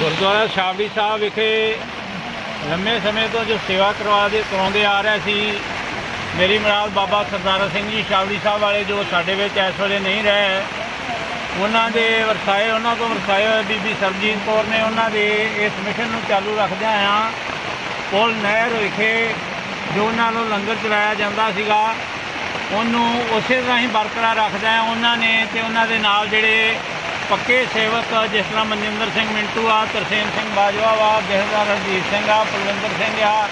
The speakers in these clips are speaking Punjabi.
ਗੁਰਦੁਆਰਾ ਛਾਬੜੀ ਸਾਹਿਬ ਵਿਖੇ ਲੰਮੇ ਸਮੇਂ ਤੋਂ ਜੋ ਸੇਵਾ ਕਰਵਾ ਦੇ ਕਰਾਉਂਦੇ ਆ ਰਹੇ ਸੀ, ਮੇਰੀ ਮਰਾਦ ਬਾਬਾ ਸਰਦਾਰਾ ਸਿੰਘ ਜੀ ਸ਼ਾਬੜੀ ਸਾਹਿਬ ਵਾਲੇ ਜੋ ਸਾਡੇ ਵਿੱਚ ਇਸ ਵੇਲੇ ਨਹੀਂ ਰਹੇ, ਉਹਨਾਂ ਦੇ ਵਰਸਾਏ ਉਹਨਾਂ ਤੋਂ ਵਰਸਾਏ ਹੋਏ ਬੀਬੀ ਸਰਜੀਤ ਕੌਰ ਨੇ ਉਹਨਾਂ ਦੇ ਇਸ ਮਿਸ਼ਨ ਨੂੰ ਚਾਲੂ ਰੱਖਦਿਆਂ ਆ, ਪੁਲ ਨਹਿਰ ਵਿਖੇ ਜੋ ਉਹਨਾਂ ਨੂੰ ਲੰਗਰ ਚਲਾਇਆ ਜਾਂਦਾ ਸੀਗਾ, ਉਹਨੂੰ ਉਸੇ ਤਰ੍ਹਾਂ ਹੀ ਬਰਕਰਾਰ ਰੱਖਦਾ ਉਹਨਾਂ ਨੇ ਤੇ ਉਹਨਾਂ ਦੇ ਨਾਲ ਜਿਹੜੇ ਪੱਕੇ ਸੇਵਕ ਜਿਸ ਤਰ੍ਹਾਂ ਮਨਜਿੰਦਰ ਸਿੰਘ ਮਿੰਟੂ ਆ, ਤਰਸੇਮ ਸਿੰਘ ਬਾਜਵਾ ਵਾ ਜਹਦਾਰ ਰਣਜੀਤ ਸਿੰਘ ਆ ਪਲਵਿੰਦਰ ਸਿੰਘ ਆ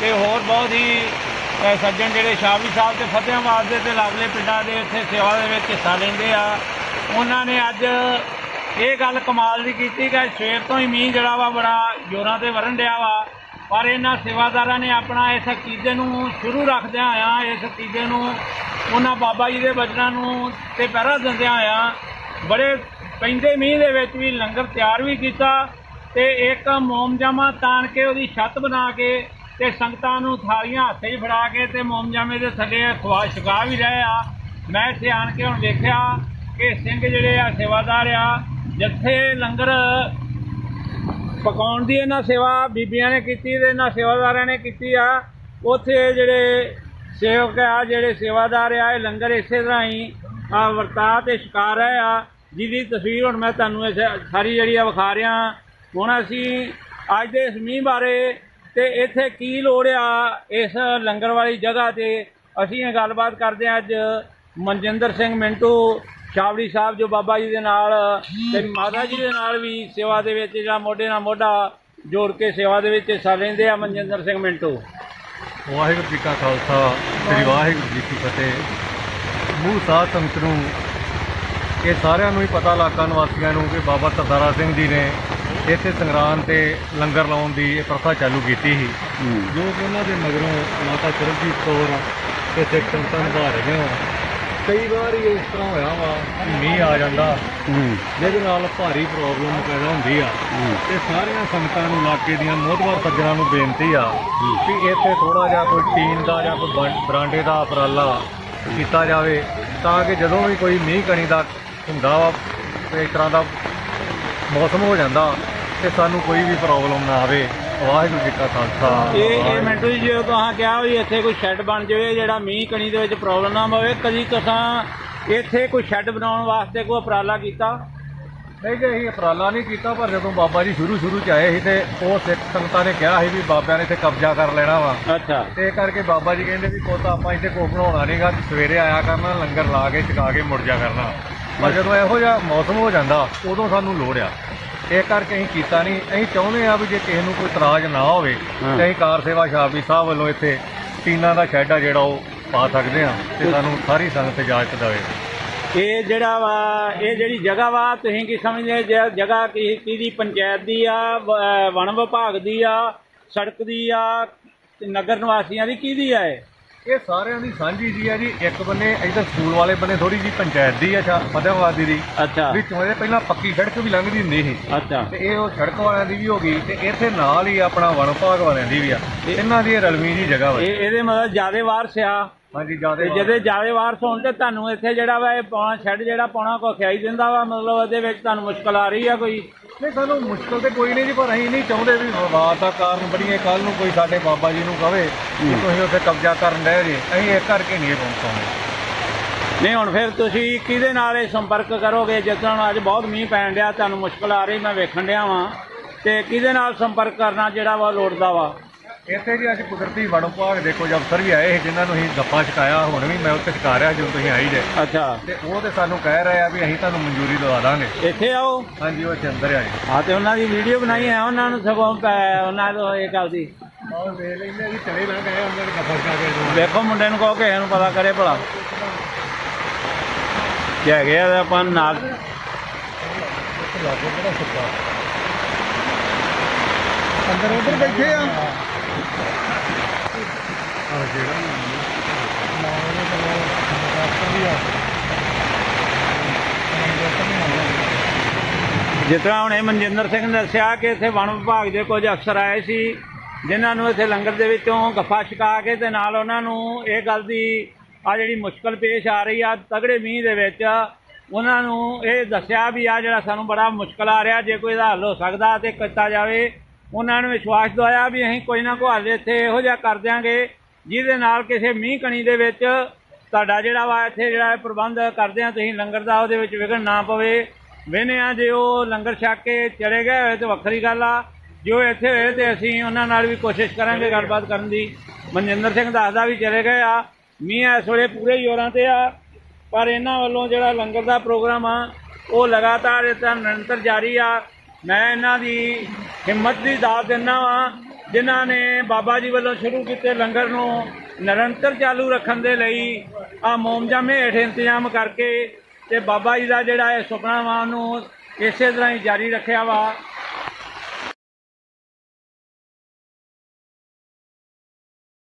ਤੇ ਹੋਰ ਬਹੁਤ ਹੀ ਸੱਜਣ ਜਿਹੜੇ ਸ਼ਾਹੀ ਸਾਹਿਬ ਤੇ ਫਤਿਹਾਬਾਦ ਦੇ ਤੇ ਲਾਗਲੇ ਪਿੰਡਾਂ ਦੇ ਇੱਥੇ ਸੇਵਾ ਦੇ ਵਿੱਚ ਹਿੱਸਾ ਲੈਂਦੇ ਆ। ਉਹਨਾਂ ਨੇ ਅੱਜ ਇਹ ਗੱਲ ਕਮਾਲ ਦੀ ਕੀਤੀ ਕਿ ਸਵੇਰ ਤੋਂ ਹੀ ਮੀਂਹ ਜਿਹੜਾ ਵਾ ਬੜਾ ਜ਼ੋਰਾਂ ਤੇ ਵਰਨ ਡਿਆ ਵਾ। ਪਰ ਇਹਨਾਂ ਸੇਵਾਦਾਰਾਂ ਨੇ ਆਪਣਾ ਇਸ ਅਕੀਦੇ ਨੂੰ ਸ਼ੁਰੂ ਰੱਖਦਿਆਂ ਆ ਇਸ ਅਕੀਦੇ ਨੂੰ ਉਹਨਾਂ ਬਾਬਾ ਜੀ ਦੇ ਬਚਨਾਂ ਨੂੰ ਤੇ ਪਹਿਰਾ ਦਿੰਦਿਆਂ ਆ ਬੜੇ ਪੈਂਦੇ ਮੀਂਹ ਦੇ ਵਿੱਚ ਵੀ ਲੰਗਰ ਤਿਆਰ ਵੀ ਕੀਤਾ ਤੇ ਇੱਕ ਮੋਮਜਾਮਾ ਤਾਣ ਕੇ ਉਹਦੀ ਛੱਤ ਬਣਾ ਕੇ ਤੇ ਸੰਗਤਾਂ ਨੂੰ ਥਾਲੀਆਂ ਹੱਥੇ 'ਚ ਫੜਾ ਕੇ ਤੇ ਮੋਮਜਾਮੇ ਦੇ ਥੱਲੇ ਖਵਾ ਛਕਾ ਵੀ ਰਹੇ ਆ। ਮੈਂ ਇੱਥੇ ਆਣ ਕੇ ਹੁਣ ਵੇਖਿਆ ਕਿ ਸਿੰਘ ਜਿਹੜੇ ਆ ਸੇਵਾਦਾਰ ਆ, ਜਿੱਥੇ ਲੰਗਰ ਪਕਾਉਣ ਦੀ ਇਹਨਾਂ ਸੇਵਾ ਬੀਬੀਆਂ ਨੇ ਕੀਤੀ ਤੇ ਇਹਨਾਂ ਸੇਵਾਦਾਰਾਂ ਨੇ ਕੀਤੀ ਆ, ਉੱਥੇ ਜਿਹੜੇ ਸੇਵਕ ਆ, ਜਿਹੜੇ ਸੇਵਾਦਾਰ ਆ, ਇਹ ਲੰਗਰ ਇਸੇ ਤਰ੍ਹਾਂ ਹੀ ਆ ਵਰਤਾ ਤੇ ਛਕਾ ਰਹੇ ਆ। ਜਿਹਦੀ ਤਸਵੀਰ ਹੁਣ ਮੈਂ ਤੁਹਾਨੂੰ ਇਸ ਸਾਰੀ ਜਿਹੜੀ ਆ ਵਿਖਾ ਰਿਹਾ, ਹੁਣ ਅਸੀਂ ਅੱਜ ਦੇ ਇਸ ਮੀਂਹ ਬਾਰੇ ਤੇ ਇੱਥੇ ਕੀ ਲੋੜ ਆ ਇਸ ਲੰਗਰ ਵਾਲੀ ਜਗ੍ਹਾ ਤੇ ਅਸੀਂ ਇਹ ਗੱਲਬਾਤ ਕਰਦੇ ਹਾਂ ਅੱਜ ਮਨਜਿੰਦਰ ਸਿੰਘ ਮਿੰਟੂ ਛਾਵੜੀ ਸਾਹਿਬ ਜੋ ਬਾਬਾ ਜੀ ਦੇ ਨਾਲ ਤੇ ਮਾਤਾ ਜੀ ਦੇ ਨਾਲ ਵੀ ਸੇਵਾ ਦੇ ਵਿੱਚ ਜਿਹੜਾ ਮੋਢੇ ਨਾਲ ਮੋਢਾ ਜੋੜ ਕੇ ਸੇਵਾ ਦੇ ਵਿੱਚ ਹਿੱਸਾ ਲੈਂਦੇ ਆ ਮਨਜਿੰਦਰ ਸਿੰਘ ਮਿੰਟੂ। ਵਾਹਿਗੁਰੂ ਜੀ ਕਾ ਖਾਲਸਾ, ਸ੍ਰੀ ਵਾਹਿਗੁਰੂ ਜੀ ਕੀ ਫਤਿਹ। ਮੂਲ ਸਾਧ ਨੂੰ ਇਹ ਸਾਰਿਆਂ ਨੂੰ ਹੀ ਪਤਾ ਇਲਾਕਾ ਨਿਵਾਸੀਆਂ ਨੂੰ ਕਿ ਬਾਬਾ ਸਰਦਾਰਾ ਸਿੰਘ ਜੀ ਨੇ ਇੱਥੇ ਸੰਗਰਾਮ ਤੇ ਲੰਗਰ ਲਾਉਣ ਦੀ ਇਹ ਪ੍ਰਥਾ ਚਾਲੂ ਕੀਤੀ ਸੀ। ਜੋ ਕਿ ਉਹਨਾਂ ਦੇ ਮਗਰੋਂ ਮਾਤਾ ਸਰਬਜੀਤ ਕੌਰ ਤੇ ਸਿੱਖ ਸੰਗਤਾਂ ਨਿਭਾ ਰਹੇ ਹੋ ਕਈ ਵਾਰ ਹੀ ਇਸ ਤਰ੍ਹਾਂ ਹੋਇਆ ਵਾ ਕਿ ਮੀਂਹ ਆ ਜਾਂਦਾ ਜਿਹਦੇ ਨਾਲ ਭਾਰੀ ਪ੍ਰੋਬਲਮ ਪੈਦਾ ਹੁੰਦੀ ਆ। ਤੇ ਸਾਰੀਆਂ ਸੰਗਤਾਂ ਨੂੰ ਇਲਾਕੇ ਦੀਆਂ ਮੋਹਤਵਾਰ ਸੱਜਣਾਂ ਨੂੰ ਬੇਨਤੀ ਆ ਕਿ ਇੱਥੇ ਥੋੜਾ ਜਿਹਾ ਕੋਈ ਟੀਨ ਦਾ ਜਾਂ ਕੋਈ ਬਰਾਂਡੇ ਦਾ ਉਪਰਾਲਾ ਕੀਤਾ ਜਾਵੇ ਤਾਂ ਕਿ ਜਦੋਂ ਵੀ ਕੋਈ ਮੀਂਹ ਕਣੀ ਦਾ ਹੁੰਦਾ ਵਾ ਤੇ ਇਸ ਤਰ੍ਹਾਂ ਦਾ ਮੌਸਮ ਹੋ ਜਾਂਦਾ ਤੇ ਸਾਨੂੰ ਕੋਈ ਵੀ ਪ੍ਰੋਬਲਮ ਨਾ ਆਵੇ। ਵਾਹਿਗੁਰੂ ਜੀ ਕਾ ਖਾਲਸਾ ਇਹ ਇਹ ਮਿੰਟੂ ਜੀ ਜਦੋਂ ਤੁਸੀਂ ਕਿਹਾ ਵੀ ਇੱਥੇ ਕੋਈ ਸ਼ੈੱਡ ਬਣ ਜਾਵੇ ਜਿਹੜਾ ਮੀਂਹ ਕਣੀ ਦੇ ਵਿੱਚ ਪ੍ਰੋਬਲਮ ਨਾ ਹੋਵੇ ਕਦੀ ਤੁਸੀਂ ਇੱਥੇ ਕੋਈ ਸ਼ੈੱਡ ਬਣਾਉਣ ਵਾਸਤੇ ਕੋਈ ਉਪਰਾਲਾ ਕੀਤਾ? ਨਹੀਂ ਜੀ ਅਸੀਂ ਉਪਰਾਲਾ ਨਹੀਂ ਕੀਤਾ ਪਰ ਜਦੋਂ ਬਾਬਾ ਜੀ ਸ਼ੁਰੂ ਸ਼ੁਰੂ ਚ ਆਏ ਸੀ ਤੇ ਉਹ ਸਿੱਖ ਸੰਗਤਾਂ ਨੇ ਕਿਹਾ ਸੀ ਵੀ ਬਾਬਿਆਂ ਨੇ ਇੱਥੇ ਕਬਜ਼ਾ ਕਰ ਲੈਣਾ ਵਾ। ਅੱਛਾ। ਤੇ ਕਰਕੇ ਬਾਬਾ ਜੀ ਕਹਿੰਦੇ ਵੀ ਪੁੱਤ ਆਪਾਂ ਇੱਥੇ ਕੋ ਬਣਾਉਣਾ ਨਹੀਂਗਾ ਸਵੇਰੇ ਆਇਆ ਕਰਨਾ ਲੰਗਰ ਲਾ ਕੇ ਛਕਾ ਕੇ ਮੁੜ ਜਾ ਕਰਨਾ। ਪਰ ਜਦੋਂ ਇਹੋ ਜਿਹਾ ਮੌਸਮ ਹੋ ਜਾਂਦਾ ਉਦੋਂ ਸਾਨੂੰ ਲੋੜ ਆ। ਇਹ ਕਰਕੇ ਅਸੀਂ ਕੀਤਾ ਨਹੀਂ। ਅਸੀਂ ਚਾਹੁੰਦੇ ਆ ਵੀ ਜੇ ਕਿਸੇ ਨੂੰ ਕੋਈ ਇਤਰਾਜ਼ ਨਾ ਹੋਵੇ। ਤੇ ਅਸੀਂ ਕਾਰ ਸੇਵਾ ਸ਼ਾਬੀ ਸਾਹਿਬ ਵੱਲੋਂ ਇੱਥੇ ਟੀਨਾਂ ਦਾ ਸ਼ੈੱਡ ਆ ਜਿਹੜਾ ਉਹ ਪਾ ਸਕਦੇ ਆ ਤੇ ਸਾਨੂੰ ਸਾਰੀ ਸੰਗਤ ਇਜਾਜ਼ਤ ਦੇਵੇ। ਇਹ ਜਿਹੜਾ ਵਾ ਇਹ ਜਿਹੜੀ ਜਗ੍ਹਾ ਵਾ ਤੁਸੀਂ ਕੀ ਸਮਝਦੇ ਜੇ ਜਗ੍ਹਾ ਕੀ ਕਿਹਦੀ? ਪੰਚਾਇਤ ਦੀ ਆ ਵਣ ਵਿਭਾਗ ਦੀ ਆ ਸੜਕ ਦੀ ਆ ਨਗਰ ਨਿਵਾਸੀਆਂ ਦੀ ਕਿਹਦੀ ਆ ਇਹ? ਇਹ ਸਾਰਿਆਂ ਦੀ ਸਾਂਝੀ ਜੀ ਆ ਜੀ। ਇੱਕ ਬੰਨੇ ਇੱਧਰ ਸਕੂਲ ਵਾਲੇ ਬੰਨੇ ਥੋੜੀ ਜੀ ਪੰਚਾਇਤ ਦੀ ਆ ਫਤਿਹਾਬਾਦ ਦੀ ਅੱਛਾ। ਵਿੱਚੋਂ ਇਹਦੇ ਪਹਿਲਾਂ ਪੱਕੀ ਸੜਕ ਵੀ ਲੰਘਦੀ ਹੁੰਦੀ ਸੀ। ਅੱਛਾ। ਤੇ ਇਹ ਉਹ ਸੜਕ ਵਾਲਿਆਂ ਦੀ ਵੀ ਹੋ ਗਈ ਤੇ ਇੱਥੇ ਨਾਲ ਹੀ ਆਪਣਾ ਵਣ ਵਿਭਾਗ ਵਾਲਿਆਂ ਦੀ ਵੀ ਆ। ਇਹਨਾਂ ਦੀ ਇਹ ਰਲਵੀਂ ਜੀ ਜਗ੍ਹਾ ਵਾ। ਇਹ ਇਹਦੇ ਮਤਲਬ ਜਿਆਦੇ ਵਾਰਸ ਆ। ਹਾਂਜੀ ਜ਼ਿਆਦਾ ਜਦੇ ਜਿਆਦੇ ਵਾਰਸ ਹੋਣ ਤੇ ਤੁਹਾਨੂੰ ਇੱਥੇ ਜਿਹੜਾ ਵਾ ਇਹ ਪਾਉਣਾ ਛੱਡ ਜਿਹੜਾ ਪਾਉਣਾ ਕੋ ਖਿਆਈ ਦਿੰਦਾ ਵਾ ਮਤਲਬ ਇਹਦੇ ਵਿੱਚ ਤੁਹਾਨੂੰ ਮੁਸ਼ਕਲ ਆ ਰਹੀ ਆ ਕੋਈ? ਨਹੀਂ ਸਾਨੂੰ ਮੁਸ਼ਕਲ ਤੇ ਕੋਈ ਨਹੀਂ ਜੀ ਪਰ ਅਸੀਂ ਨਹੀਂ ਚਾਹੁੰਦੇ ਵੀ ਵਿਵਾਦ ਦਾ ਕਾਰਨ ਬਣੀਏ ਕੱਲ ਨੂੰ ਕੋਈ ਸਾਡੇ ਬਾਬਾ ਜੀ ਨੂੰ ਕਵੇ ਕਿ ਤੁਸੀਂ ਉੱਥੇ ਕਬਜ਼ਾ ਕਰਨ ਡਏ ਜੇ। ਅਸੀਂ ਇਹ ਕਰਕੇ ਨਹੀਂ ਪਹੁੰਚਾਉਂਦੇ ਨਹੀਂ ਹੁਣ ਫਿਰ ਤੁਸੀਂ ਕਿਹਦੇ ਨਾਲ ਇਹ ਸੰਪਰਕ ਕਰੋਗੇ? ਜਿਸ ਤਰ੍ਹਾਂ ਅੱਜ ਬਹੁਤ ਮੀਂਹ ਪੈਣ ਡਿਆ ਤੁਹਾਨੂੰ ਮੁਸ਼ਕਲ ਆ ਰਹੀ ਮੈਂ ਵੇਖਣ ਡਿਆ ਵਾਂ। ਤੇ ਕਿਹਦੇ ਨਾਲ ਸੰਪਰਕ ਕਰਨਾ ਜਿਹੜਾ ਵਾ ਲੋੜਦਾ ਵਾ? ਇੱਥੇ ਜੀ ਅੱਜ ਕੁਦਰਤੀ ਵਣ ਵਿਭਾਗ ਦੇ ਕੁਝ ਅਫਸਰ ਵੀ ਆਏ ਸੀ ਜਿਨ੍ਹਾਂ ਨੂੰ ਅਸੀਂ ਗੱਪਾਂ ਛਕਾਇਆ ਹੁਣ ਵੀ ਮੈਂ ਉੱਥੇ ਛਕਾ ਰਿਹਾ ਜਦੋਂ ਤੁਸੀਂ ਆਈ ਜੇ। ਅੱਛਾ। ਤੇ ਉਹ ਤੇ ਸਾਨੂੰ ਕਹਿ ਰਹੇ ਆ ਵੀ ਅਸੀਂ ਤੁਹਾਨੂੰ ਮਨਜ਼ੂਰੀ ਦਵਾ ਦਾਂਗੇ। ਇੱਥੇ ਆਓ। ਹਾਂਜੀ ਉਹ ਇੱਥੇ ਅੰਦਰ ਆ ਤੇ ਉਹਨਾਂ ਦੀ ਵੀਡੀਓ ਬਣਾਈ ਹੈ ਉਹਨਾਂ ਨੂੰ ਸਗੋਂ ਪੈ- ਉਹਨਾਂ ਤੋਂ ਇਹ ਗੱਲ ਦੀ। ਆਹ ਵੇਖ ਲੈਂਦੇ ਜੀ ਚਲੇ ਨਾ ਗਏ ਉਹਨਾਂ ਨੇ ਗੱਪਾਂ ਛਕਾ ਕੇ ਵੇਖੋ ਮੁੰਡੇ ਨੂੰ ਕਹੋ ਕਿਸੇ ਨੂੰ ਪਤਾ ਕਰੇ ਭਲਾ। ਕਿ ਹੈਗੇ ਆ ਤੇ ਆਪਾਂ ਨਾਲ। ਅੰਦਰ ਉਧਰ ਬੈਠੇ ਆ। ਆ ਜਿਸ ਤਰ੍ਹਾਂ ਹੁਣ ਇਹ ਮਨਜਿੰਦਰ ਸਿੰਘ ਨੇ ਦੱਸਿਆ ਕਿ ਇੱਥੇ ਵਣ ਵਿਭਾਗ ਦੇ ਕੁਝ ਅਫਸਰ ਆਏ ਸੀ, ਜਿਨ੍ਹਾਂ ਨੂੰ ਇੱਥੇ ਲੰਗਰ ਦੇ ਵਿੱਚੋਂ ਗੱਫਾ ਛਕਾ ਕੇ ਤੇ ਨਾਲ ਉਹਨਾਂ ਨੂੰ ਇਹ ਗੱਲ ਦੀ ਆ ਜਿਹੜੀ ਮੁਸ਼ਕਲ ਪੇਸ਼ ਆ ਰਹੀ ਆ, ਤਗੜੇ ਮੀਂਹ ਦੇ ਵਿੱਚ ਉਹਨਾਂ ਨੂੰ ਇਹ ਦੱਸਿਆ ਵੀ ਆ ਜਿਹੜਾ ਸਾਨੂੰ ਬੜਾ ਮੁਸ਼ਕਲ ਆ ਰਿਹਾ, ਜੇ ਕੋਈ ਇਹਦਾ ਹੱਲ ਹੋ ਸਕਦਾ ਤੇ ਕੀਤਾ ਜਾਵੇ। ਉਹਨਾਂ ਨੂੰ ਵਿਸ਼ਵਾਸ ਦਵਾਇਆ ਵੀ ਅਸੀਂ ਕੋਈ ਨਾ ਕੋਈ ਹੱਲ ਇੱਥੇ ਇਹੋ ਜਿਹਾ ਕਰ ਦਿਆਂਗੇ। ਜਿਹਦੇ ਨਾਲ ਕਿਸੇ ਮੀਂਹ ਕਣੀ ਦੇ ਵਿੱਚ ਤੁਹਾਡਾ ਜਿਹੜਾ ਵਾ ਇੱਥੇ ਜਿਹੜਾ ਪ੍ਰਬੰਧ ਕਰਦੇ ਆ, ਤੁਸੀਂ ਲੰਗਰ ਦਾ ਉਹਦੇ ਵਿੱਚ ਵਿਘਨ ਨਾ ਪਵੇ। ਵੇਨੇ ਆ ਜੇ ਉਹ ਲੰਗਰ ਛਕ ਕੇ ਚਲੇ ਗਏ ਹੋਏ ਤੇ ਵੱਖਰੀ ਗੱਲ ਆ। ਜੋ ਇੱਥੇ ਹੋਏ ਤੇ ਅਸੀਂ ਉਹਨਾਂ ਨਾਲ ਵੀ ਕੋਸ਼ਿਸ਼ ਕਰਾਂਗੇ ਗੱਲਬਾਤ ਕਰਨ ਦੀ। ਮਨਜਿੰਦਰ ਸਿੰਘ ਦੱਸਦਾ ਵੀ ਚਲੇ ਗਏ ਆ। ਮੀਂਹ ਇਸ ਵੇਲੇ ਪੂਰੇ ਜ਼ੋਰਾਂ ਤੇ ਆ। ਪਰ ਇਹਨਾਂ ਵੱਲੋਂ ਜਿਹੜਾ ਲੰਗਰ ਦਾ ਪ੍ਰੋਗਰਾਮ ਆ, ਉਹ ਲਗਾਤਾਰ ਇਤਾਂ ਨਿਰੰਤਰ ਜਾਰੀ ਆ। ਮੈਂ ਇਹਨਾਂ ਦੀ ਹਿੰਮਤ ਦੀ ਦਾਤ ਦਿੰਦਾ ਵਾਂ ਜਿਨ੍ਹਾਂ ਨੇ ਬਾਬਾ ਜੀ ਵੱਲੋਂ ਸ਼ੁਰੂ ਕੀਤੇ ਲੰਗਰ ਨੂੰ ਨਿਰੰਤਰ ਚਾਲੂ ਰੱਖਣ ਦੇ ਲਈ ਆ ਮੋਮਜਾਮੇ ਹੇਠ ਇੰਤਜ਼ਾਮ ਕਰਕੇ ਤੇ ਬਾਬਾ ਜੀ ਦਾ ਜਿਹੜਾ ਇਹ ਸੁਪਨਾ ਵਾ ਉਹਨੂੰ ਇਸੇ ਤਰ੍ਹਾਂ ਹੀ ਜਾਰੀ ਰੱਖਿਆ ਵਾ।